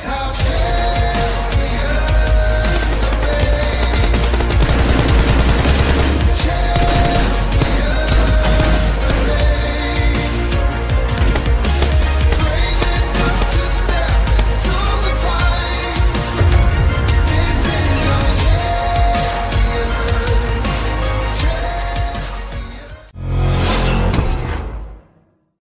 is how